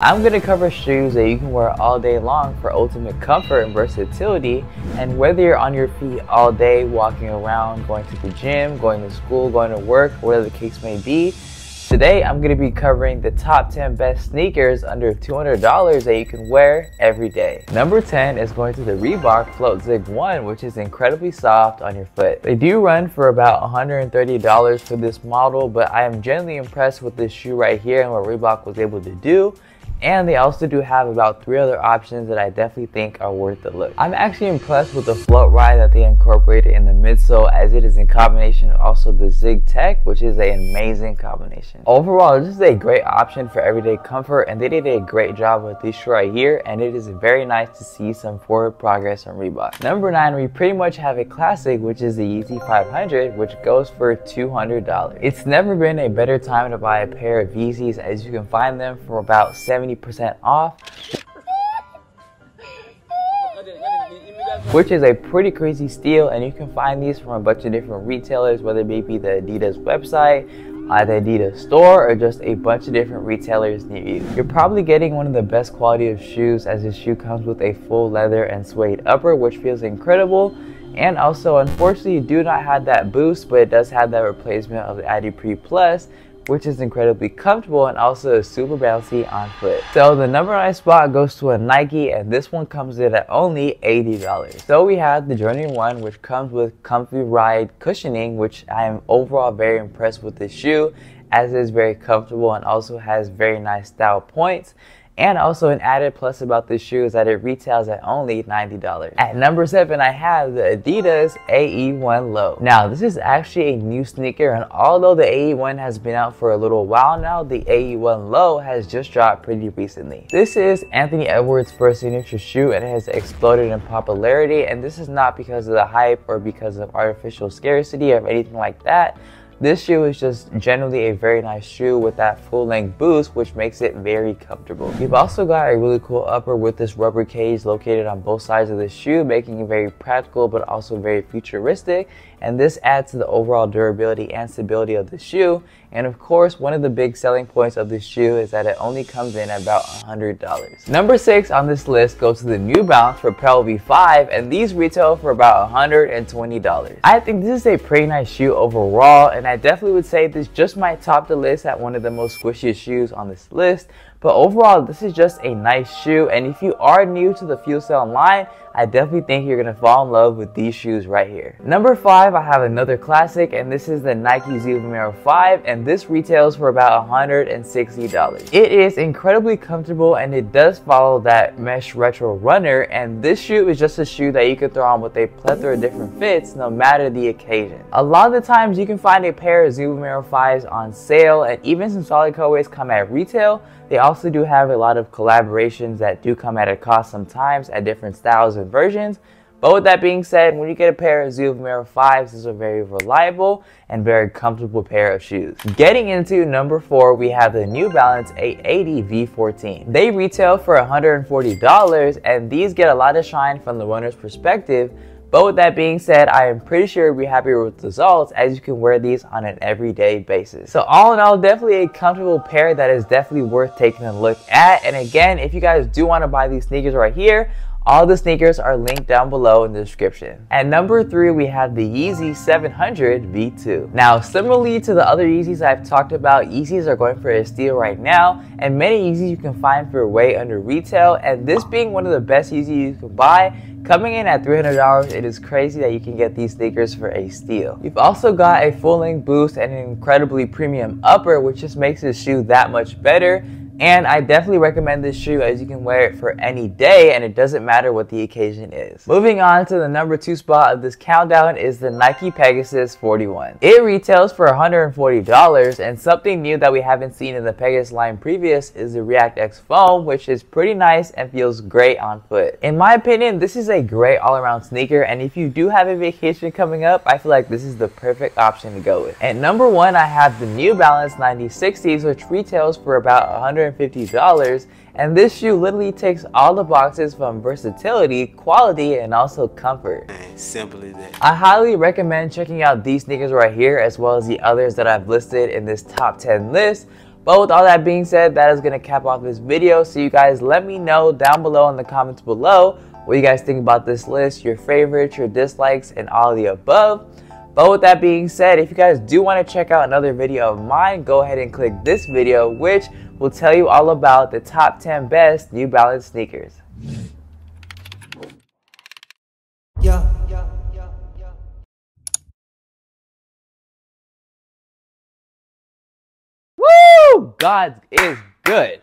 I'm going to cover shoes that you can wear all day long for ultimate comfort and versatility and whether you're on your feet all day walking around, going to the gym, going to school, going to work, whatever the case may be, today I'm going to be covering the top 10 best sneakers under $200 that you can wear every day. Number 10 is going to the Reebok Float Zig 1 which is incredibly soft on your foot. They do run for about $130 for this model but I am genuinely impressed with this shoe right here and what Reebok was able to do and they also do have about three other options that I definitely think are worth the look. I'm actually impressed with the float ride that they incorporated in the midsole as it is in combination also the Zig Tech, which is an amazing combination. Overall, this is a great option for everyday comfort and they did a great job with this shoe right here and it is very nice to see some forward progress from Reebok. Number 9, we pretty much have a classic which is the Yeezy 500 which goes for $200. It's never been a better time to buy a pair of Yeezys as you can find them for about 70 70% off which is a pretty crazy steal and you can find these from a bunch of different retailers whether it be the Adidas website uh, the Adidas store or just a bunch of different retailers near you. You're probably getting one of the best quality of shoes as this shoe comes with a full leather and suede upper which feels incredible and also unfortunately you do not have that boost but it does have that replacement of the Adiprene Plus which is incredibly comfortable and also super bouncy on foot. So the number 9 spot goes to a Nike and this one comes in at only $80. So we have the Journey Run which comes with comfy ride cushioning which I am overall very impressed with this shoe as it is very comfortable and also has very nice style points. And also an added plus about this shoe is that it retails at only $90. At number 7 I have the Adidas AE1 Low. Now this is actually a new sneaker and although the AE1 has been out for a little while now, the AE1 Low has just dropped pretty recently. This is Anthony Edwards' first signature shoe and it has exploded in popularity and this is not because of the hype or because of artificial scarcity or anything like that this shoe is just generally a very nice shoe with that full length boost which makes it very comfortable. You've also got a really cool upper with this rubber cage located on both sides of the shoe making it very practical but also very futuristic and this adds to the overall durability and stability of the shoe and of course one of the big selling points of this shoe is that it only comes in at about $100. Number 6 on this list goes to the New Balance Propel V5 and these retail for about $120. I think this is a pretty nice shoe overall and I definitely would say this just might top the list at one of the most squishiest shoes on this list. But overall, this is just a nice shoe. And if you are new to the FuelCell line, I definitely think you're to fall in love with these shoes right here. Number 5, I have another classic and this is the Nike Vomero 5 and this retails for about $160. It is incredibly comfortable and it does follow that mesh retro runner and this shoe is just a shoe that you can throw on with a plethora of different fits no matter the occasion. A lot of the times you can find a pair of Vomero 5s on sale and even some solid colorways come at retail. They also do have a lot of collaborations that do come at a cost sometimes at different styles and versions. But with that being said, when you get a pair of Zoom Vomero 5s, these are very reliable and very comfortable pair of shoes. Getting into number 4, we have the New Balance 880 V14. They retail for $140 and these get a lot of shine from the runner's perspective but with that being said, I am pretty sure you'll be happy with the results as you can wear these on an everyday basis. So all in all, definitely a comfortable pair that is definitely worth taking a look at. And again, if you guys do want to buy these sneakers right here, all the sneakers are linked down below in the description. At number 3, we have the Yeezy 700 V2. Now, similarly to the other Yeezys I've talked about, Yeezys are going for a steal right now, and many Yeezys you can find for way under retail, and this being one of the best Yeezys you can buy, Coming in at $300, it is crazy that you can get these sneakers for a steal. You've also got a full length boost and an incredibly premium upper, which just makes this shoe that much better. And I definitely recommend this shoe as you can wear it for any day and it doesn't matter what the occasion is. Moving on to the number two spot of this countdown is the Nike Pegasus 41. It retails for $140 and something new that we haven't seen in the Pegasus line previous is the React X foam which is pretty nice and feels great on foot. In my opinion, this is a great all-around sneaker and if you do have a vacation coming up, I feel like this is the perfect option to go with. At number one, I have the New Balance 9060s which retails for about 100 $150 and this shoe literally takes all the boxes from versatility, quality, and also comfort. Simple as that. I highly recommend checking out these sneakers right here as well as the others that I've listed in this top 10 list. But with all that being said, that is going to cap off this video. So you guys let me know down below in the comments below what you guys think about this list, your favorites, your dislikes, and all the above. But with that being said, if you guys do want to check out another video of mine, go ahead and click this video, which will tell you all about the top 10 best New Balance sneakers. Yeah. Woo! God is good.